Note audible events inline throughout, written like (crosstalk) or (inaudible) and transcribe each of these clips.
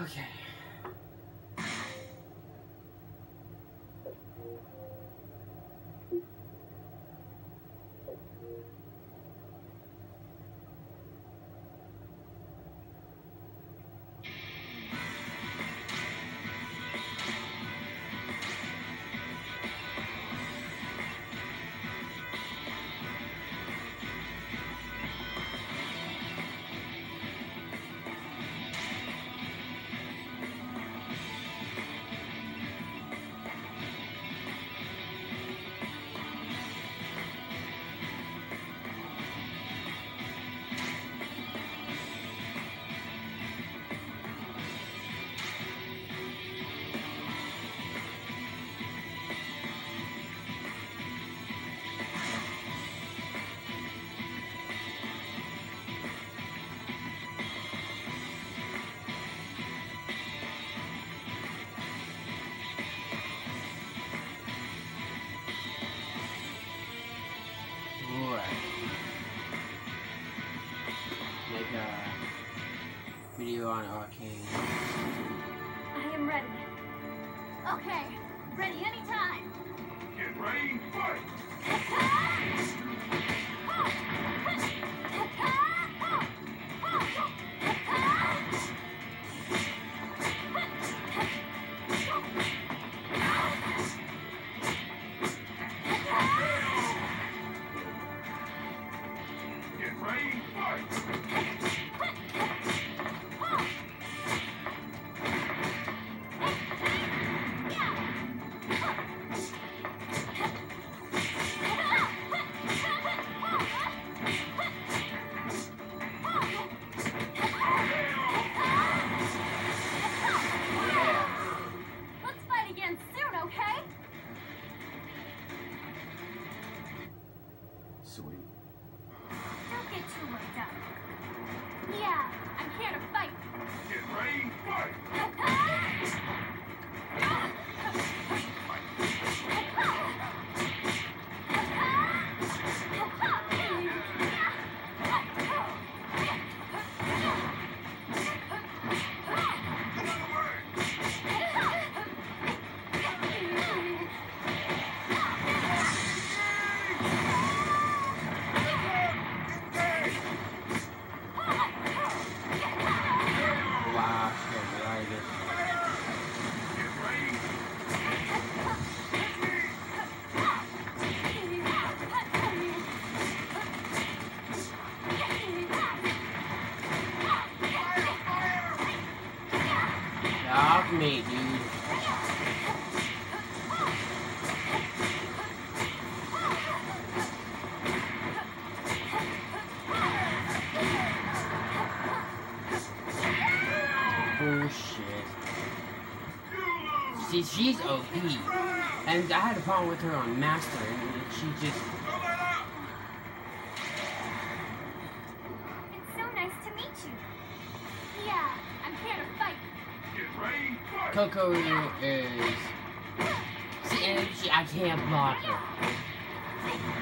Okay. Right. Make a video on Arcade. I am ready. Okay, ready anytime. Get ready, fight! (laughs) See, she's OP. And I had a problem with her on Master, and she just. It's so nice to meet you. Yeah, I'm here to fight. get ready, fight! Coco is. See, and she, I can't block her.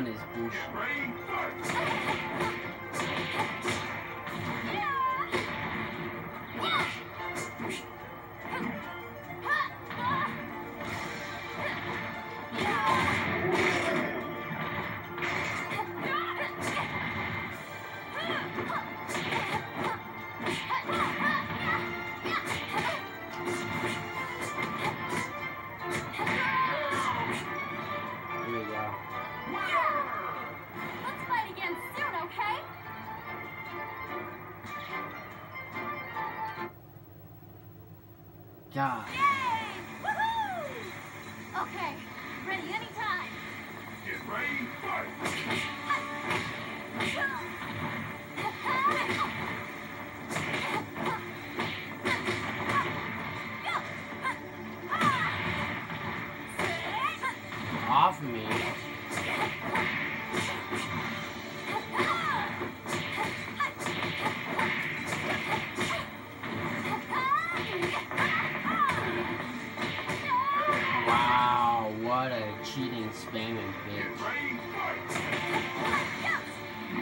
That stun is bullshit. God. Cheating spamming bitch.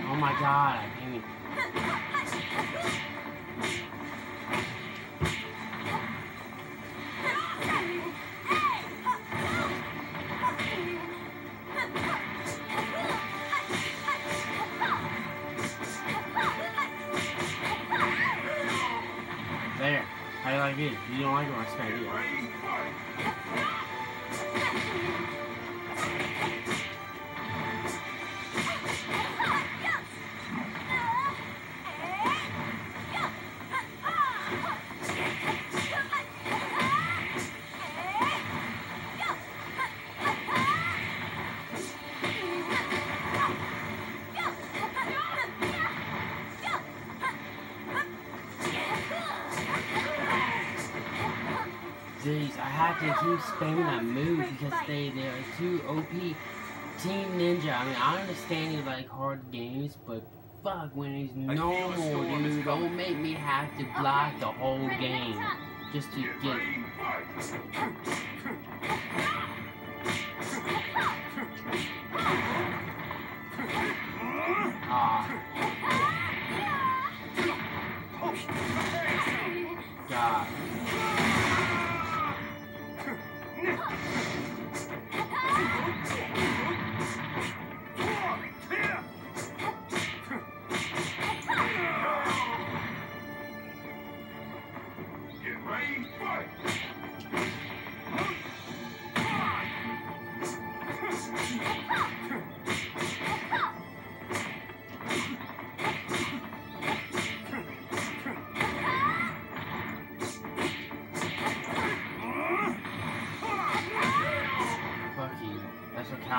Oh my god, I can't. There. How do you like it? You don't like when I you. Ready, fight! (laughs) Jeez, I have to keep spamming that move because they they're too OP. Team Ninja. I mean, I understand you like hard games, but fuck when it's a normal, dude. Don't make me have to block the whole game just to Get! Ah,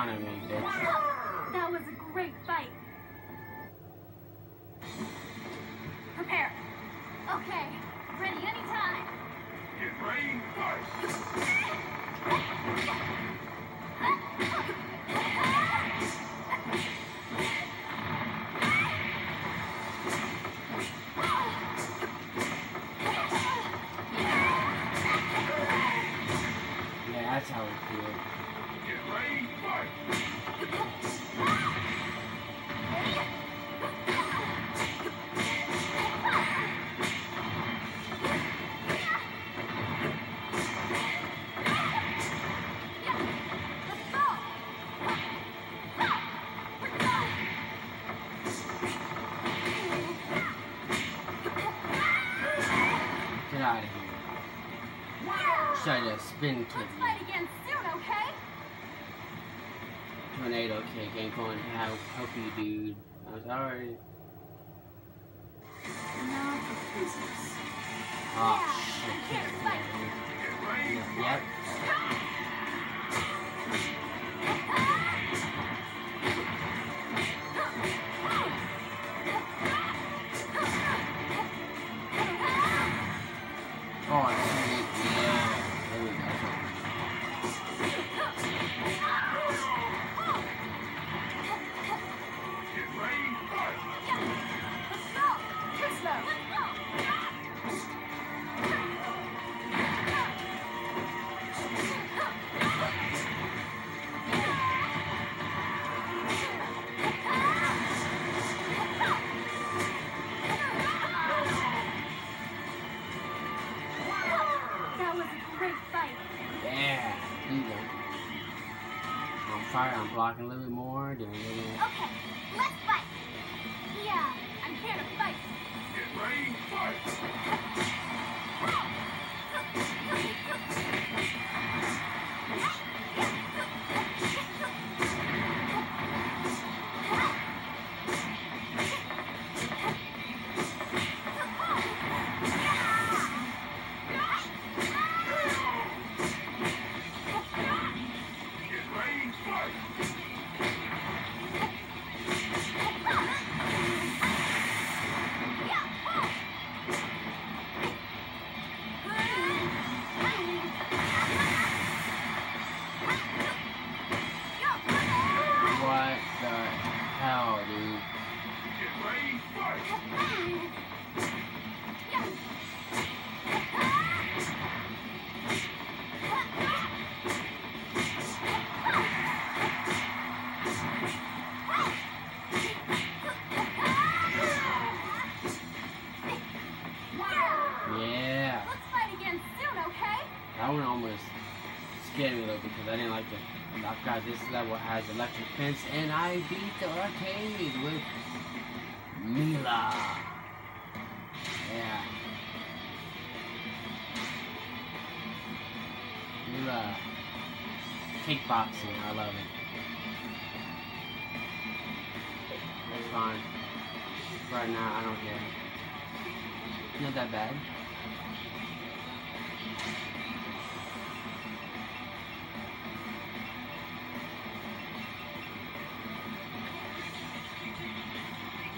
Me, bitch. That was a great fight. To Let's fight again soon, okay? Tornado kick ain't going to help, help you, dude. I'm sorry. Now for business. Oh, Yeah, shit. here, kick fight. me. Get ready, Yep. fire, I'm blocking a little bit more. Then a little... Okay, let's I forgot this level has electric fence, and I beat the arcade with Mila. Yeah. Mila. Kickboxing, I love it. It's fine. Right now, I don't care. Not that bad.